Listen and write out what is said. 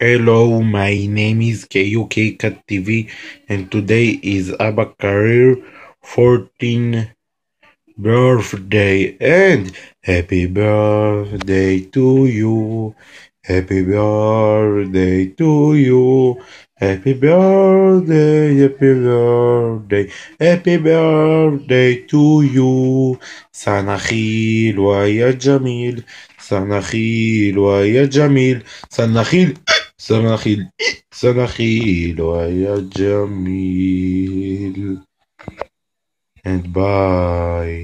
Hello, my name is KUKEKATV, and today is Abba Career 14 birthday, and happy birthday to you, happy birthday to you, happy birthday, happy birthday, happy birthday to you. سنة حلوة يا جميل سنة حلوة يا جميل سنة حلوة سنة حلوة سنة حلوة يا جميل and bye